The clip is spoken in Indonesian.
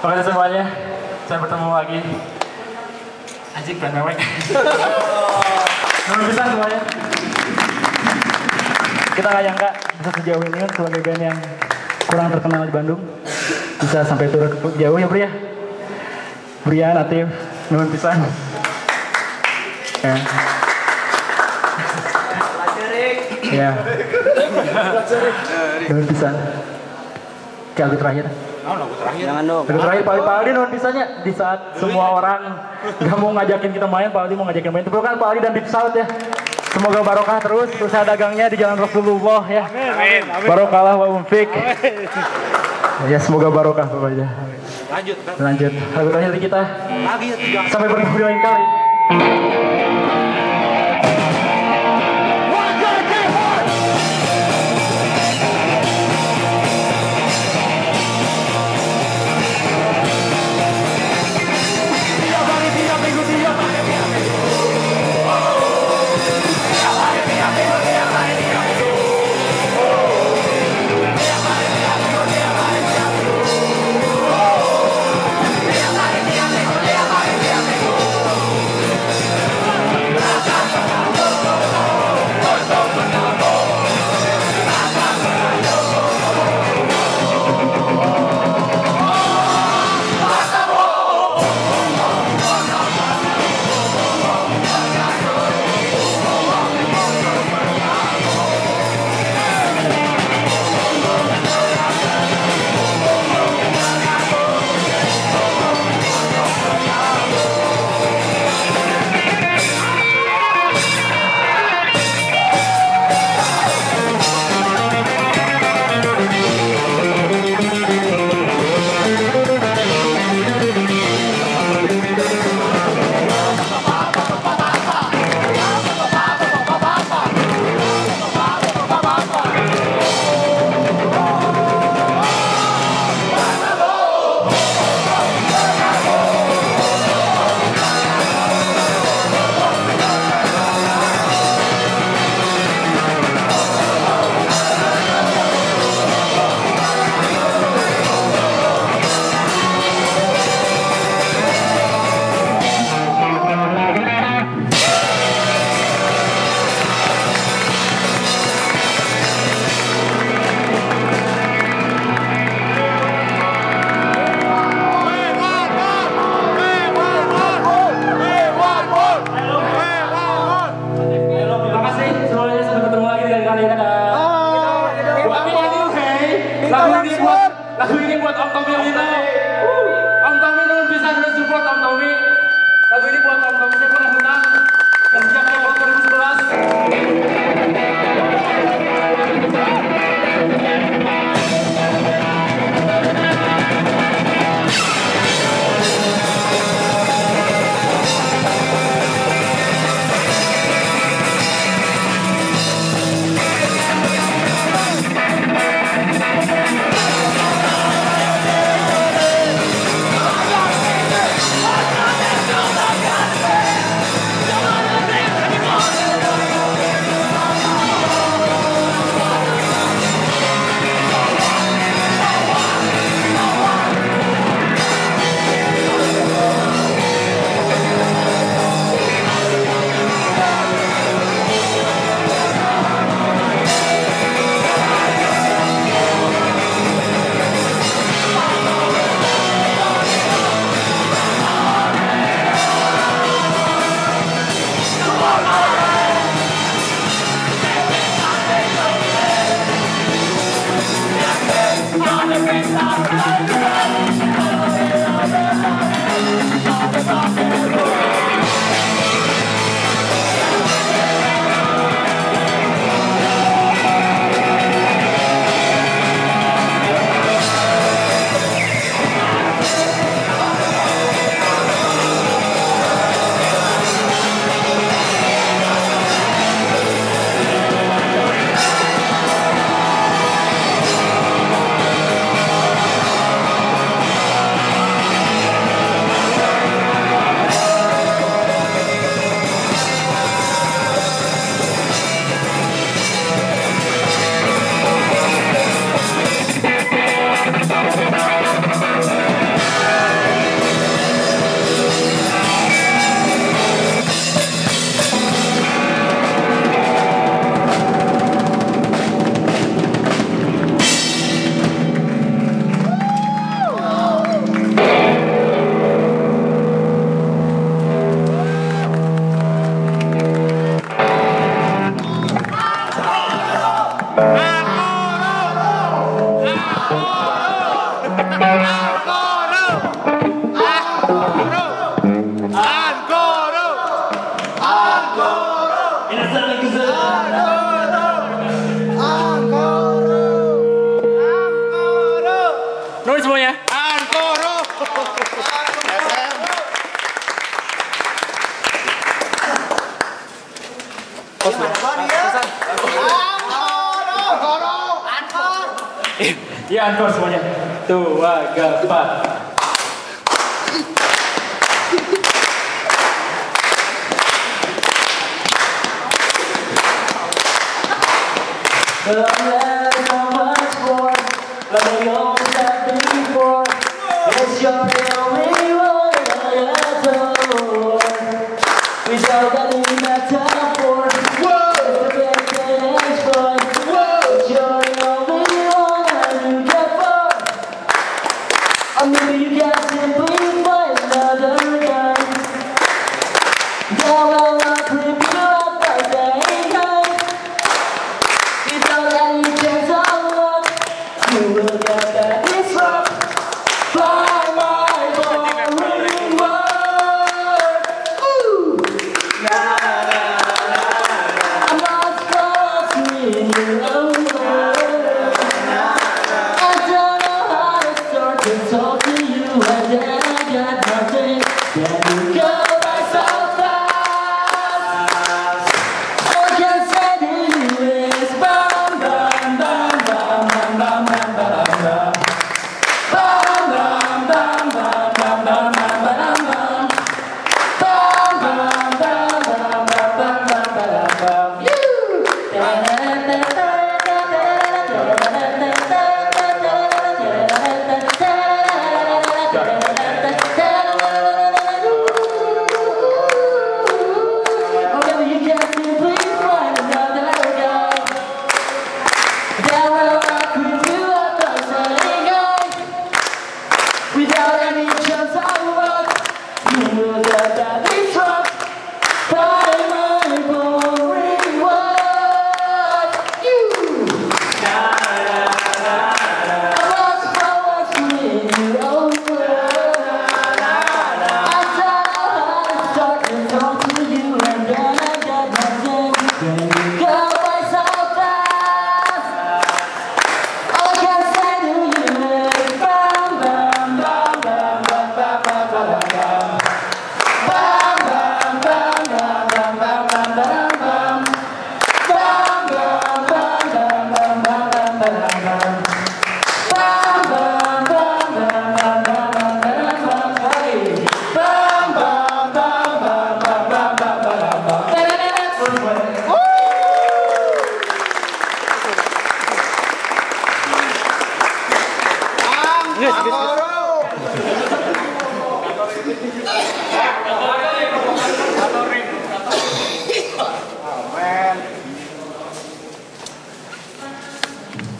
Terima kasih semuanya. Saya bertemu lagi. Anjing band mewek. Belum bisa semuanya. Kita nggak nyangka bisa sejauh ini kan sebagai band yang kurang terkenal di Bandung. Bisa sampai turun ke jauh ya Bria. Bria, Natif, nuhun pisan. Ya. Ya. Nuhun pisan. Lagu terakhir. Jangan dong. Lagu terakhir Pak Aldi, Pak Aldi nuhun pisahnya di saat semua orang nggak mau ngajakin kita main, Pak Aldi mau ngajakin main. Tepuk kan Pak Aldi dan di pesawat ya. Semoga barokah terus usaha dagangnya di jalan Rasulullah ya. Amin. Barokahlah wa umfik. Ya semoga barokah pokoknya. Lanjut. Lanjut. Lagu terakhir dari kita. Lagi ya tiga. Sampai bertemu di lain kali. Lagu ini buat lagu ini buat Om Tommy Lino. Om Tommy nuhun bisa terus support Om Tommy. Lagu ini buat Om Tommy saya pernah menang sejak tahun 2011. Nulis iya, semuanya. Angkoro. SM. Oh, Iya, angkor semuanya. Tua, gapat. there's so much more, than they always have before. It's your Hallelujah.